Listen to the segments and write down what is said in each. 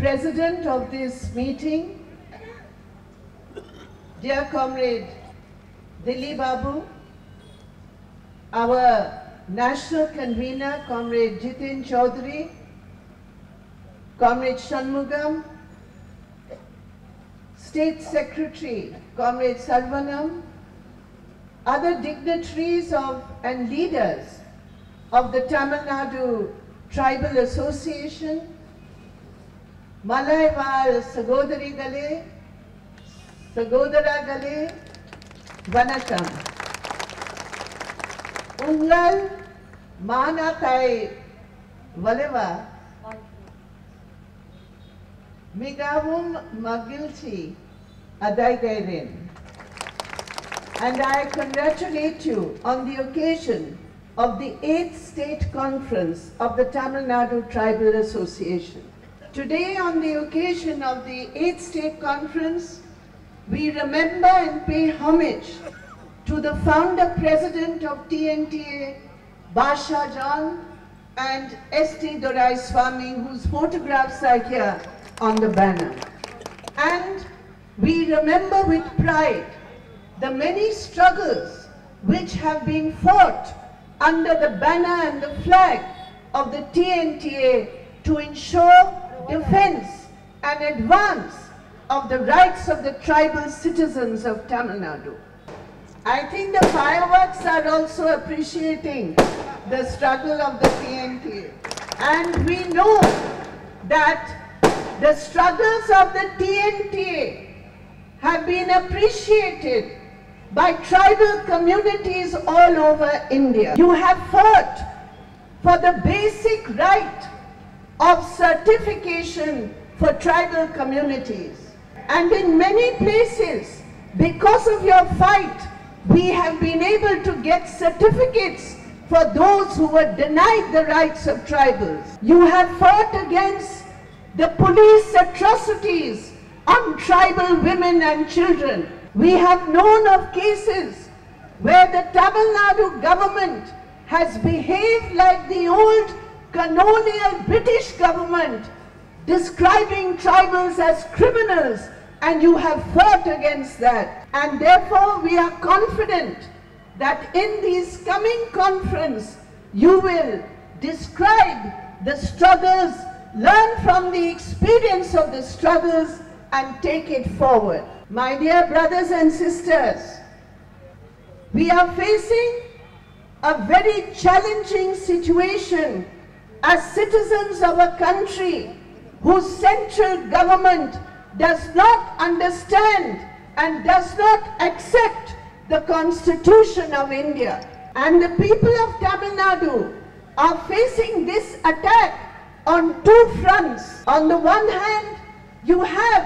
president of this meeting, dear comrade Dilli Babu, our national convener, comrade Jitin Chaudhary, comrade Shanmugam, state secretary, comrade Saravanan, other dignitaries of and leaders of the Tamil Nadu Tribal Association, மலைவாழ் சகோதரிகளே சகோதரர்களே வணக்கம் உங்கள் மானத்தை வலுவ மிகவும் மகிழ்ச்சி அடைகிறேன் and I congratulate you on the occasion of the 8th State Conference of the Tamil Nadu Tribal Association. Today, on the occasion of the 8th State Conference, we remember and pay homage to the founder president of TNTA, Basha John, and S.T. Dorai Swami, whose photographs are here on the banner. And we remember with pride the many struggles which have been fought under the banner and the flag of the TNTA to ensure defense and advance of the rights of the tribal citizens of Tamil Nadu. I think the fireworks are also appreciating the struggle of the TNTA. And we know that the struggles of the TNTA have been appreciated by tribal communities all over India. You have fought for the basic right of certification for tribal communities. And in many places, because of your fight, we have been able to get certificates for those who were denied the rights of tribals. You have fought against the police atrocities on tribal women and children. We have known of cases where the Tamil Nadu government has behaved like the old colonial British government, describing tribals as criminals, and you have fought against that. And therefore, we are confident that in this coming conference, you will describe the struggles, learn from the experience of the struggles, and take it forward. My dear brothers and sisters, we are facing a very challenging situation as citizens of a country whose central government does not understand and does not accept the constitution of India. And the people of Tamil Nadu are facing this attack on two fronts. On the one hand, you have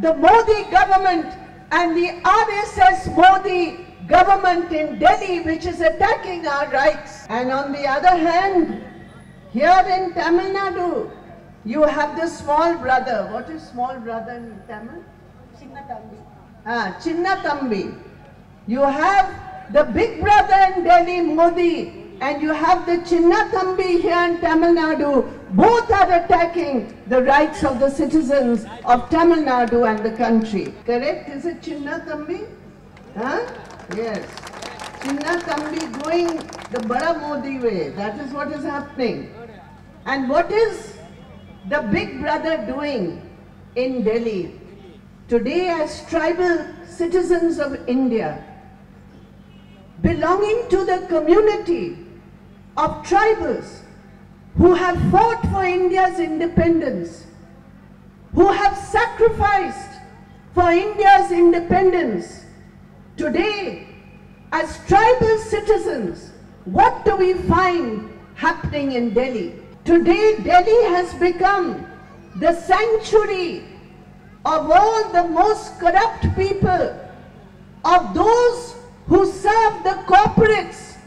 the Modi government and the RSS Modi government in Delhi which is attacking our rights. And on the other hand, here in Tamil Nadu, you have the small brother. What is small brother in Tamil? Ah, Chinna Tambi. You have the big brother in Delhi, Modi, and you have the Chinna Tambi here in Tamil Nadu. Both are attacking the rights of the citizens of Tamil Nadu and the country. Correct? Is it Chinna Tambi? Huh? Yes. Chinna Tambi going the Bada Modi way. That is what is happening. And what is the big brother doing in Delhi? Today as tribal citizens of India, belonging to the community of tribals who have fought for India's independence, who have sacrificed for India's independence. Today, as tribal citizens, what do we find happening in Delhi? Today, Delhi has become the sanctuary of all the most corrupt people, of those who serve the corporates,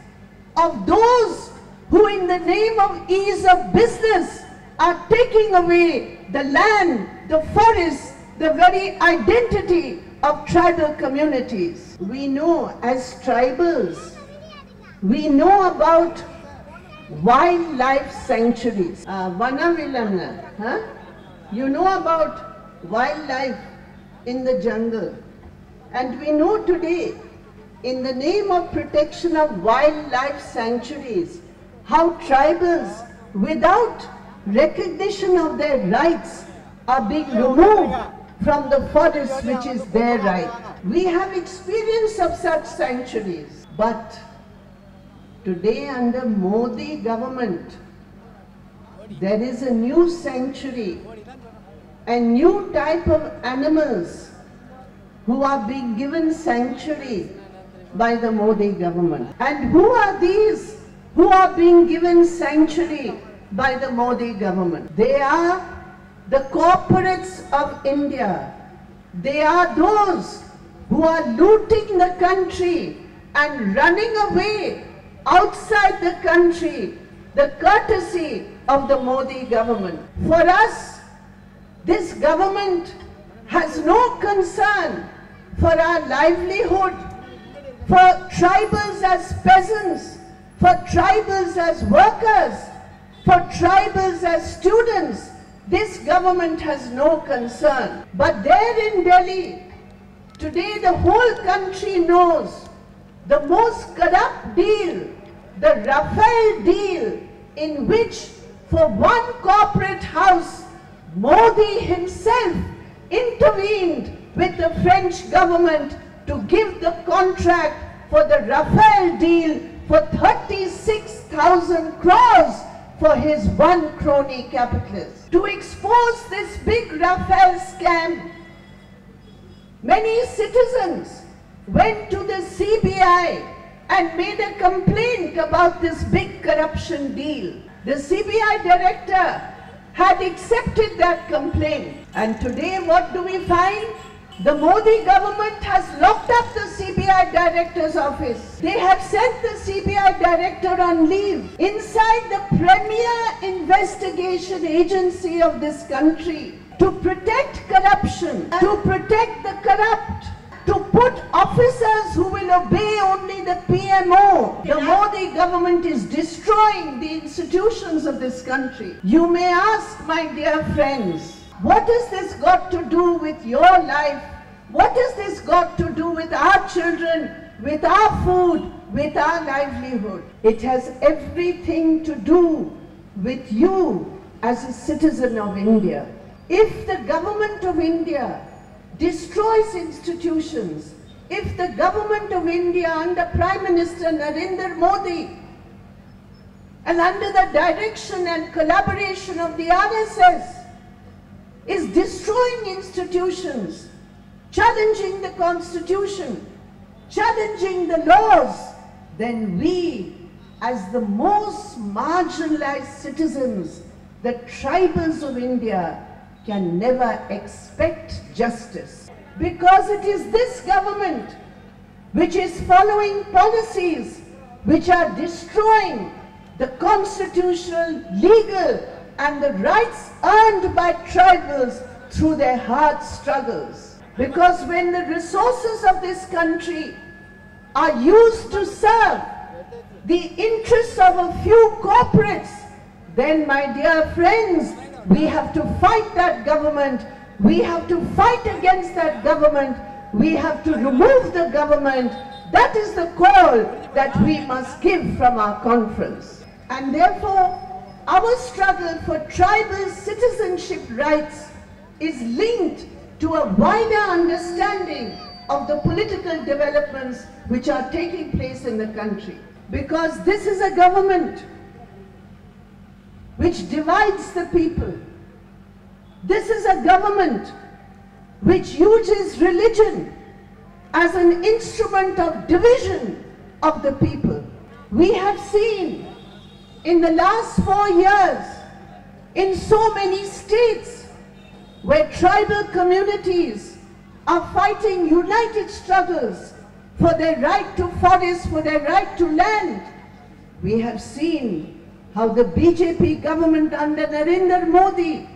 of those who in the name of ease of business are taking away the land, the forest, the very identity of tribal communities. We know as tribals, we know about wildlife sanctuaries. Uh, Vanavilana, huh? You know about wildlife in the jungle. And we know today, in the name of protection of wildlife sanctuaries, how tribals, without recognition of their rights, are being removed from the forest which is their right. We have experience of such sanctuaries. But today under Modi government, there is a new sanctuary, a new type of animals who are being given sanctuary by the Modi government. And who are these who are being given sanctuary by the Modi government? They are the corporates of India. They are those who are looting the country and running away outside the country, the courtesy of the Modi government. For us, this government has no concern for our livelihood, for tribals as peasants, for tribals as workers, for tribals as students. This government has no concern. But there in Delhi, today the whole country knows the most corrupt deal, the Rafale deal, in which for one corporate house, Modi himself intervened with the French government to give the contract for the Rafale deal for 36,000 crores for his one crony capitalist. To expose this big Rafale scam, many citizens went to the CBI and made a complaint about this big corruption deal. The CBI director had accepted that complaint. And today what do we find? The Modi government has locked up the CBI director's office. They have sent the CBI director on leave. Inside the premier investigation agency of this country to protect corruption, to protect the corrupt, to put officers who will obey only the PMO. The Modi government is destroying the institutions of this country. You may ask, my dear friends, what has this got to do with your life? What has this got to do with our children, with our food, with our livelihood? It has everything to do with you as a citizen of India. If the government of India destroys institutions, if the government of India under Prime Minister Narendra Modi and under the direction and collaboration of the RSS is destroying institutions, challenging the constitution, challenging the laws, then we as the most marginalized citizens, the tribals of India, can never expect justice. Because it is this government which is following policies which are destroying the constitutional, legal and the rights earned by tribals through their hard struggles. Because when the resources of this country are used to serve the interests of a few corporates, then my dear friends, we have to fight that government. We have to fight against that government. We have to remove the government. That is the call that we must give from our conference. And therefore, our struggle for tribal citizenship rights is linked to a wider understanding of the political developments which are taking place in the country. Because this is a government which divides the people. This is a government which uses religion as an instrument of division of the people. We have seen in the last four years in so many states where tribal communities are fighting united struggles for their right to forest, for their right to land. We have seen how the BJP government under Narendra Modi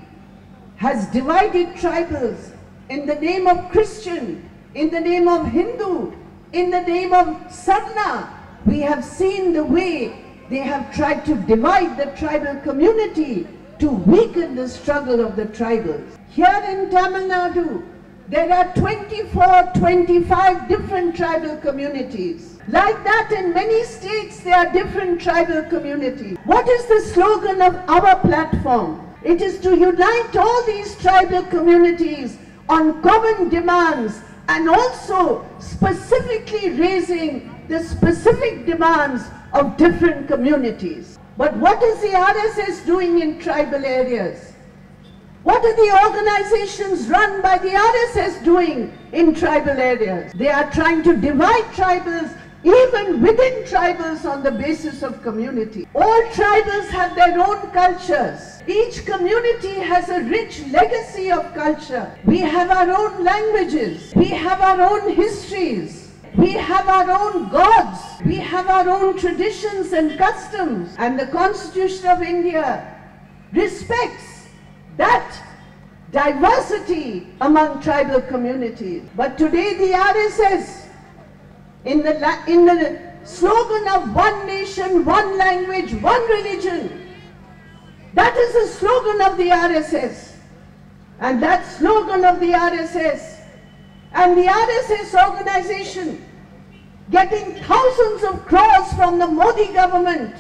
has divided tribals in the name of Christian, in the name of Hindu, in the name of Sarna. We have seen the way they have tried to divide the tribal community to weaken the struggle of the tribals. Here in Tamil Nadu, there are 24, 25 different tribal communities. Like that, in many states, there are different tribal communities. What is the slogan of our platform? It is to unite all these tribal communities on common demands and also specifically raising the specific demands of different communities. But what is the RSS doing in tribal areas? What are the organizations run by the RSS doing in tribal areas? They are trying to divide tribals even within tribals on the basis of community. All tribals have their own cultures. Each community has a rich legacy of culture. We have our own languages. We have our own histories. We have our own gods. We have our own traditions and customs. And the Constitution of India respects that diversity among tribal communities. But today the RSS in the, in the slogan of one nation, one language, one religion. That is the slogan of the RSS. And that slogan of the RSS and the RSS organization getting thousands of crores from the Modi government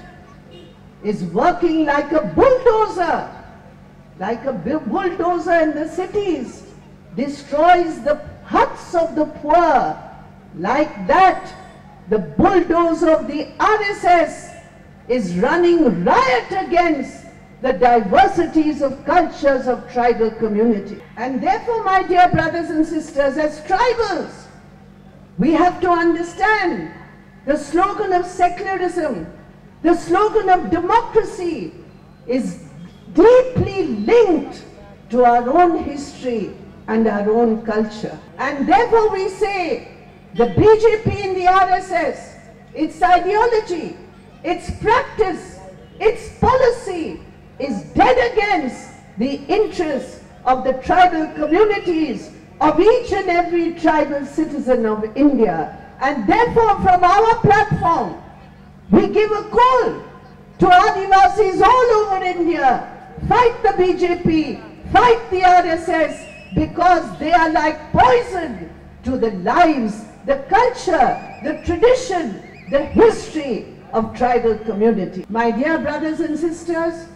is working like a bulldozer, like a bulldozer in the cities, destroys the huts of the poor, like that, the bulldozer of the RSS is running riot against the diversities of cultures of tribal community. And therefore, my dear brothers and sisters, as tribals, we have to understand the slogan of secularism, the slogan of democracy is deeply linked to our own history and our own culture. And therefore we say the BJP in the RSS, its ideology, its practice, its policy is dead against the interests of the tribal communities of each and every tribal citizen of India. And therefore from our platform, we give a call to Adivasis all over India, fight the BJP, fight the RSS, because they are like poison to the lives the culture, the tradition, the history of tribal community. My dear brothers and sisters,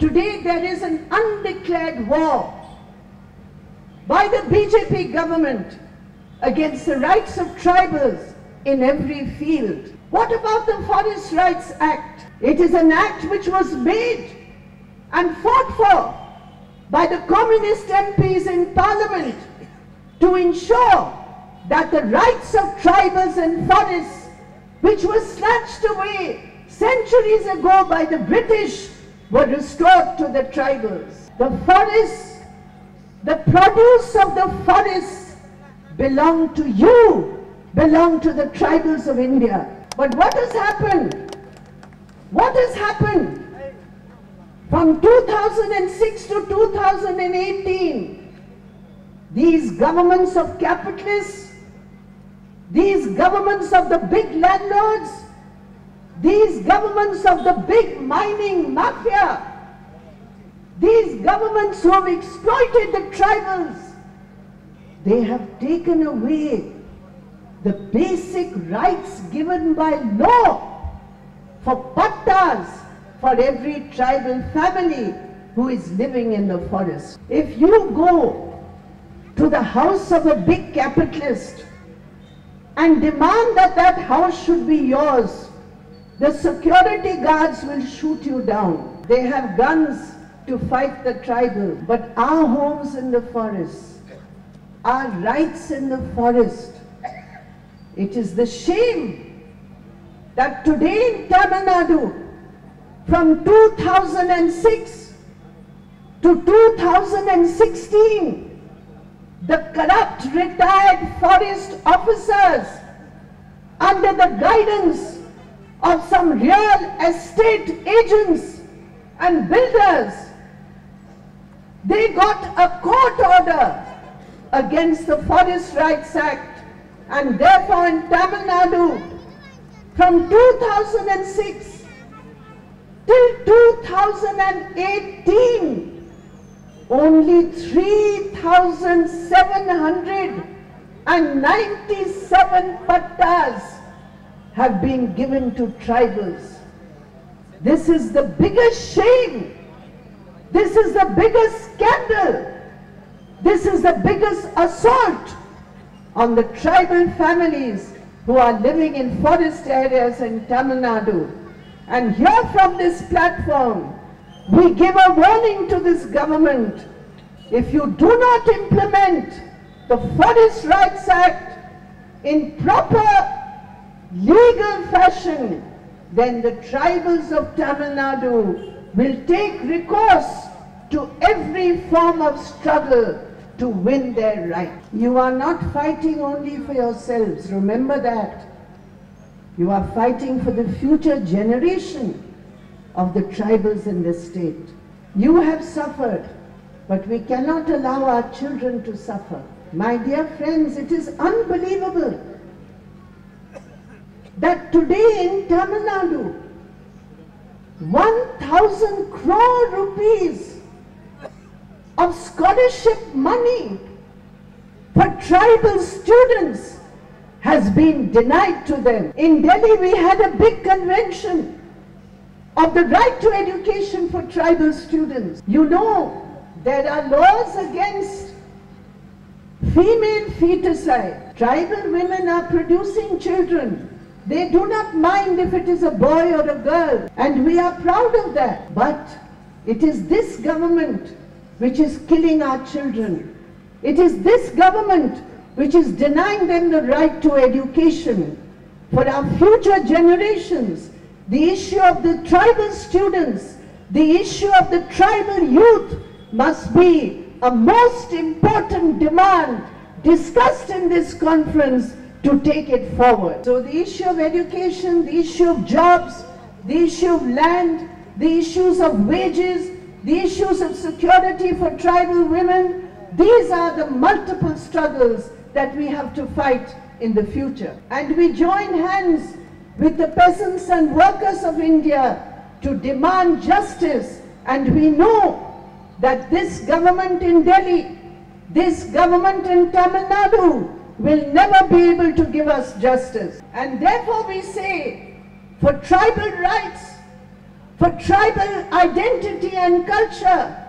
today there is an undeclared war by the BJP government against the rights of tribals in every field. What about the Forest Rights Act? It is an act which was made and fought for by the communist MPs in parliament to ensure that the rights of tribals and forests, which were snatched away centuries ago by the British, were restored to the tribals. The forests, the produce of the forests belong to you, belong to the tribals of India. But what has happened? What has happened? From 2006 to 2018, these governments of capitalists these governments of the big landlords, these governments of the big mining mafia, these governments who have exploited the tribals, they have taken away the basic rights given by law for pattas for every tribal family who is living in the forest. If you go to the house of a big capitalist and demand that that house should be yours, the security guards will shoot you down. They have guns to fight the tribal, but our homes in the forest, our rights in the forest, it is the shame that today in Tamil Nadu, from 2006 to 2016, the corrupt retired forest officers under the guidance of some real estate agents and builders, they got a court order against the Forest Rights Act and therefore in Tamil Nadu from 2006 till 2018, only 3,797 pattas have been given to tribals. This is the biggest shame. This is the biggest scandal. This is the biggest assault on the tribal families who are living in forest areas in Tamil Nadu. And here from this platform, we give a warning to this government. If you do not implement the Forest Rights Act in proper legal fashion, then the tribals of Tamil Nadu will take recourse to every form of struggle to win their right. You are not fighting only for yourselves, remember that. You are fighting for the future generation of the tribals in this state. You have suffered, but we cannot allow our children to suffer. My dear friends, it is unbelievable that today in Tamil Nadu, 1000 crore rupees of scholarship money for tribal students has been denied to them. In Delhi, we had a big convention of the right to education for tribal students. You know, there are laws against female feticide. Tribal women are producing children. They do not mind if it is a boy or a girl. And we are proud of that. But it is this government which is killing our children. It is this government which is denying them the right to education. For our future generations, the issue of the tribal students, the issue of the tribal youth must be a most important demand discussed in this conference to take it forward. So the issue of education, the issue of jobs, the issue of land, the issues of wages, the issues of security for tribal women, these are the multiple struggles that we have to fight in the future. And we join hands with the peasants and workers of India to demand justice. And we know that this government in Delhi, this government in Tamil Nadu will never be able to give us justice. And therefore we say, for tribal rights, for tribal identity and culture,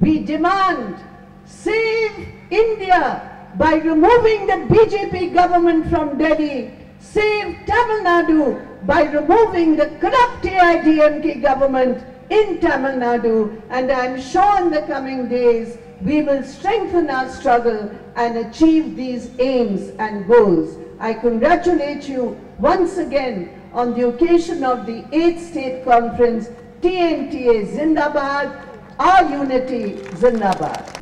we demand save India by removing the BJP government from Delhi, save Tamil Nadu by removing the corrupt AIADMK government in Tamil Nadu and I am sure in the coming days we will strengthen our struggle and achieve these aims and goals. I congratulate you once again on the occasion of the 8th State Conference, TNTA Zindabad, our unity Zindabad.